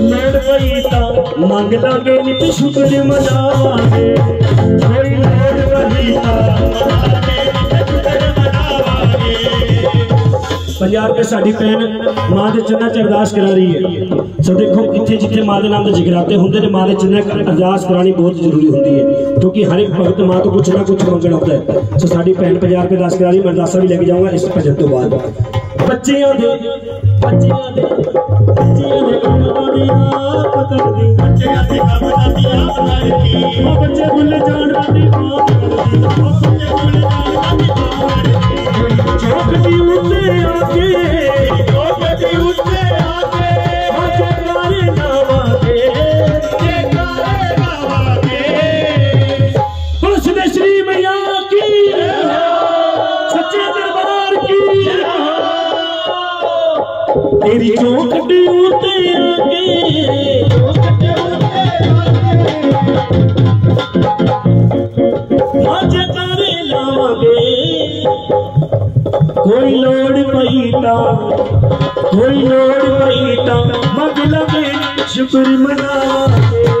ਲੋੜ ਪਈ ਤਾਂ ਮੰਗ ਲਾਂਗੇ ਨਿਤ ਸ਼ੁਕਰ ਮਨਾਵਾਂਗੇ ਕੋਈ ਲੋੜ ਪਈ ਤਾਂ ਪੰਜਾਹ ਰੁਪਏ ਸਾਡੀ ਭੈਣ ਮਾਂ ਦੇ ਚੰਨਾਂ 'ਚ ਅਰਦਾਸ ਕਰਾ ਰਹੀ ਹੈ ਸੋ ਦੇਖੋ ਇੱਥੇ ਜਿੱਥੇ ਮਾਂ ਦੇ ਨਾਮ ਦੇ ਜਗਰਾਤੇ ਹੁੰਦੇ ਨੇ ਮਾਂ ਦੇ ਚੰਨਾਂ 'ਚ ਅਰਦਾਸ ਕਰਾਣੀ ਬਹੁਤ ਜ਼ਰੂਰੀ ਹੁੰਦੀ ਹੈ ਕਿਉਂਕਿ ਹਰ ਇੱਕ ਭਗਤ ਮਾਂ ਤੋਂ ਕੁਛ ਨਾ ਕੁਛ ਮੰਗਣ ਆਉਂਦਾ ਹੈ ਸੋ ਸਾਡੀ ਭੈਣ 50 ਰੁਪਏ ਅਰਦਾਸ ਕਰਾ ਰਹੀ ਮੈਂ ਅਰਦਾਸਾਂ ਵੀ ਲੈ ਕੇ ਜਾਊਂਗਾ ਇਸ ਭਜਨ ਤੋਂ ਬਾਅਦ ਬੱਚਿਆਂ ਦੇ ਬੱਚਿਆਂ ਦੇ ਬੱਚਿਆਂ ਦੇ ਕੰਮਾਂ ਦੀ ਆਪ ਕਰਦੀ ਬੱਚਿਆਂ ਦੇ ਕੰਮਾਂ ਦੀ ਆਪ ਕਰਦੀ ਉਹ ਬੱਚੇ ਭੁੱਲ ਜਾਣ ਦੀ ਬਾਤ ਕਰਦੀ ਉਹ ਬੱਚੇ ਭੁੱਲ ਜਾਣ ਦੀ ਬਾਤ ਕਰਦੀ ਚੌਕਦੀ ਉੱਤੇ कोई लोड वईटा कोई लोड पैता मगल में शुक्र मञा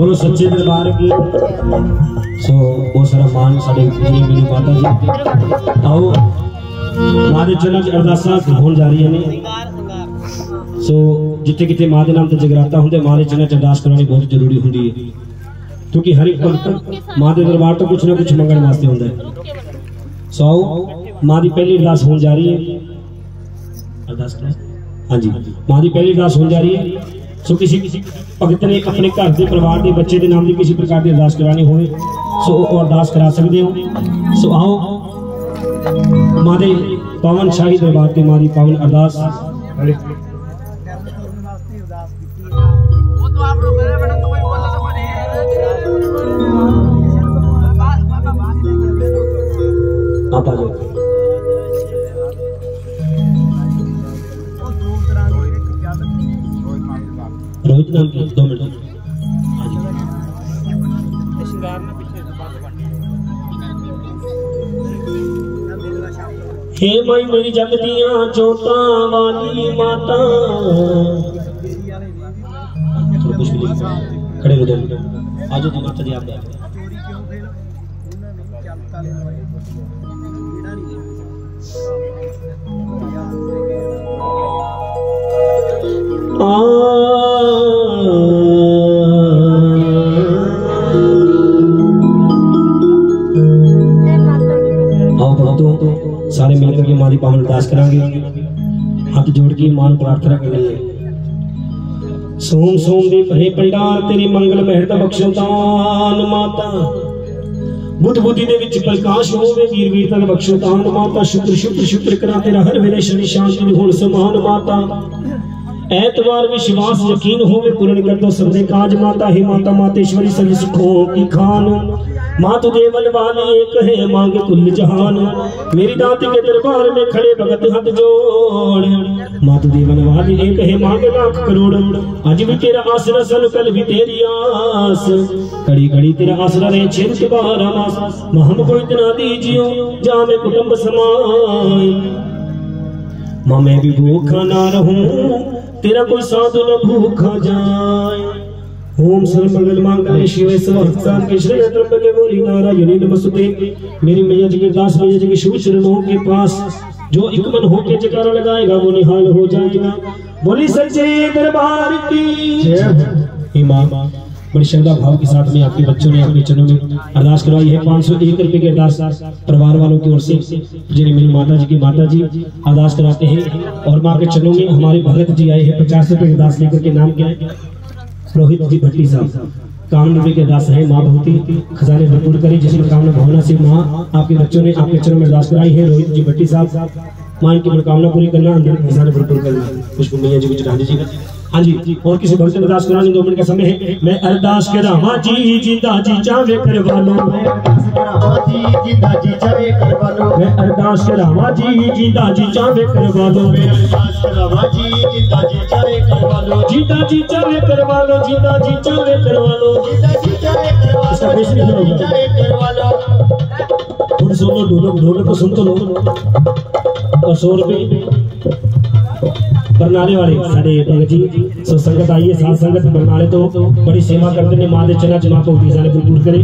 ਬੋਲੋ ਸੱਚੇ ਦਰਬਾਰ ਕੀ ਸੋ ਉਹ ਸਾਰਾ ਮਾਨ ਸਾਡੇ ਜਿਹੜੇ ਮੇਰੀ ਮਾਤਾ ਜੀ। ਆਓ ਮਾਂ ਦੇ ਅਰਦਾਸਾਂ ਹੋਣ ਜਾ ਰਹੀਆਂ ਨੇ। ਸੋ ਜਿੱਥੇ ਕਿਤੇ ਮਾਂ ਦੇ ਨਾਮ ਤੇ ਜਗਰਾਤਾ ਹੁੰਦੇ ਮਾਂ ਦੇ ਚਰਨਾਂ 'ਚ ਅਰਦਾਸ ਕਰਾਉਣੀ ਬਹੁਤ ਜ਼ਰੂਰੀ ਹੁੰਦੀ ਹੈ। ਕਿਉਂਕਿ ਹਰ ਇੱਕ ਭਗਤ ਮਾਂ ਦੇ ਦਰਬਾਰ ਤੋਂ ਕੁਝ ਨਾ ਕੁਝ ਮੰਗਣ ਵਾਸਤੇ ਹੁੰਦਾ ਸੋ ਆਓ, ਮਾਂ ਦੀ ਪਹਿਲੀ ਅਰਦਾਸ ਹੋਣ ਜਾ ਰਹੀ ਹੈ। ਅਰਦਾਸ ਹਾਂਜੀ, ਮਾਂ ਦੀ ਪਹਿਲੀ ਅਰਦਾਸ ਹੋਣ ਜਾ ਰਹੀ ਹੈ। ਸੋ ਕਿਸੇ ਭਗਤ ਨੇ ਆਪਣੇ ਘਰ ਦੇ ਪਰਿਵਾਰ ਦੇ ਬੱਚੇ ਦੇ ਨਾਮ ਦੀ ਕਿਸੇ ਪ੍ਰਕਾਰ ਦੀ ਅਰਦਾਸ ਕਰਾਣੀ ਹੋਵੇ ਸੋ ਉਹ ਅਰਦਾਸ ਕਰਾ ਸਕਦੇ ਹੋ ਸੋ ਆਓ ਮਾਂ ਦੇ ਪਾਵਨ ਸ਼ਾਹੀ ਦਰਬਾਰ ਤੇ ਮਾਂ ਦੀ ਪਾਵਨ ਅਰਦਾਸ हे माई मेरी जग दियाँ वाली माता। आओ ਅਰਦਾਸ ਕਰਾਂਗੇ। ਹੱਥ ਜੋੜ ਕੇ ਮਾਨ ਪ੍ਰਾਰਥਨਾ ਕਰਨੀ ਹੈ ਸੋਮ ਸੋਮ ਦੇ ਭਰੇ ਪੰਡਾਰ ਤੇਰੀ ਮੰਗਲ ਮਹਿਰ ਦਾ ਬਖਸ਼ੋ ਤਾਨ ਮਾਤਾ। ਬੁੱਧ ਬੁੱਧੀ ਦੇ ਵਿੱਚ ਪ੍ਰਕਾਸ਼ ਹੋਵੇ, ਵੀਰ ਵੀਰਤਾ ਦਾ ਬਖਸ਼ੋ ਤਾਨ ਮਾਤਾ। ਸ਼ੁਕਰ ਸ਼ੁਕਰ ਸ਼ੁਕਰ ਕਰਾ ਤੇਰਾ ਹਰ ਵੇਲੇ ਸ਼ਨੀ ਸ਼ਾਂਤੀ ਦੇ ਹੁਣ ਸਮਾਨ ਮਾਤਾ। ऐतवार विश्वास यकीन हो वे पूर्ण कर दो सबने काज माता, हे माता मातेश्वरी सब सुखो की खान। मात देवल वाली एक है मांग कुल जहान। मेरी दाती के दरबार में खड़े भगत हाथ जोड़। मात देवल वाली एक है मांग लाख करोड़। आज भी तेरा आसरा सन, कल भी तेरी आस। घड़ी घड़ी तेरा आसरा रहे छिन के बारह मास महम को इतना दीजियो जा में कुटुंब समाए। माँ भी भूखा ना रहूँ तेरा कोई साधु न भूखा जाए। ओम सर्वमंगल मांगल्य शिव सर्वसार के श्री त्र्यंबके गौरी नारायणी नमस्ते मेरी मैया जी के दास मैया जी के शुभ चरणों के पास जो एक मन होके जयकारा लगाएगा वो निहाल हो जाएगा। बोली सच्चे दरबार की। जय। माँ बड़ी श्रद्धा भाव के साथ में आपके बच्चों ने अपने चरणों में अरदास करवाई है। पाँच सौ एक रुपए की अरदास परिवार वालों की ओर से, जिन्हें मेरी माता जी की। माता जी अरदास कराते हैं और माँ के चरणों में हमारे भगत जी आए हैं। पचास रुपए अरदास लेकर के नाम क्या रोहित जी भट्टी साहब। कामन रुपए के दास है। माँ ही खजाने भरपूर करे जिसमें कामना भावना से माँ आपके बच्चों ने, आपके चरणों में अरदास कराई है। रोहित जी भट्टी साहब, माँ इनकी मनोकामना पूरी करना, अंदर खजाने भरपूर करना। पुष्प मैया जी को चढ़ा दीजिएगा हाँ जी और किसी ने अरदास कराने दो मिनट का समय है। मैं अरदास करा माँ जी ज़िंदा जी चाहे करवा लो मैं अरदास करा माँ जी ज़िंदा जी चावे करवा लो अरदास करवा जी ज़िंदा जी चाहे करवा लो ज़िंदा जी चावे करवा लो ज़िंदा जी चावे करवा लो ज़िंदा जी चाहे करवा इसका बेस नहीं सुनोगे। चाहे सुन लो ढोलक ढोलक को सुन तो लो। और सौ रुपये बरनाले वाले साढ़े भगत जी सो संगत आई है सात संगत बरनाले तो बड़ी सेवा करते ने माँ चना चमा को भी को दूर करे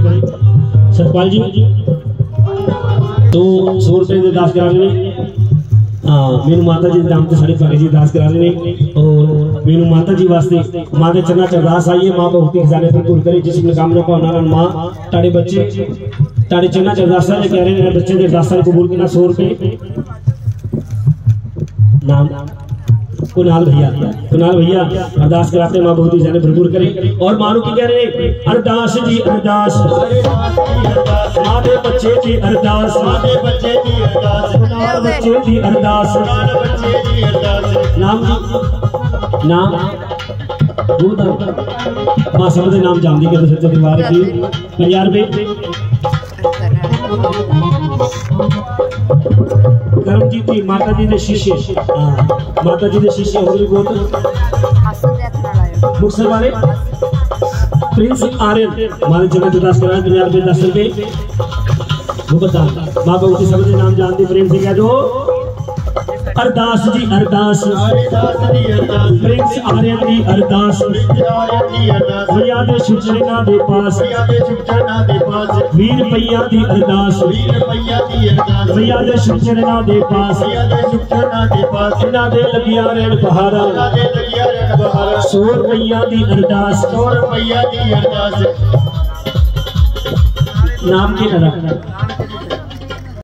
सतपाल जी तो सौ रुपये दे दास करा ने मेनु माता जी दाम से साढ़े भगत जी दास करा ने और मेनु माता जी वास्ते माँ के चना चरदास है माँ को होती जाने पर दूर करे जिसमें कामना को अनारन माँ टाड़े बच्चे ताड़े चना चरदासा ने कह रहे हैं बच्चे दे दासा कबूल करना सौ रुपये नाम कुणाल भैया? कुणाल भैया अरदास कराते माँ बहुत ही जाने भरपूर करें। और मारू की कह रहे अरदास जी अरदास। माधे बच्चे जी अरदास। माधे बच्चे जी अरदास। कुणाल बच्चे जी अरदास। कुणाल बच्चे जी अरदास। नाम नाम? माँ समझ नाम जानती कि दरबार की। पंजाब रुपए 50 ਰੁਪਏ ਕਰਮਜੀਤ ਜੀ ਮਾਤਾ ਜੀ ਦੇ ਸ਼ਿਸ਼ੇ ਹਾਂ ਮਾਤਾ ਜੀ ਦੇ ਸ਼ਿਸ਼ੇ ਹੋਰ ਵੀ ਬਹੁਤ मुक्सर वाले प्रिंस आर्यन हमारे जगह विकास करा दुनिया रुपये दस रुपये वो बता माँ बाबू की समझ नाम जानते प्रेम से कह दो अरदास जी, अरदास। प्रिंस आर्यन जी, अरदास। भैया दे दे पास। दे दे वीर भैया दी अरदास। भैया दे दे पास। भैया दे दे दे लगिया बहारा। अल्लाह दे दी अरदास। सौ की अरदास नाम की तरह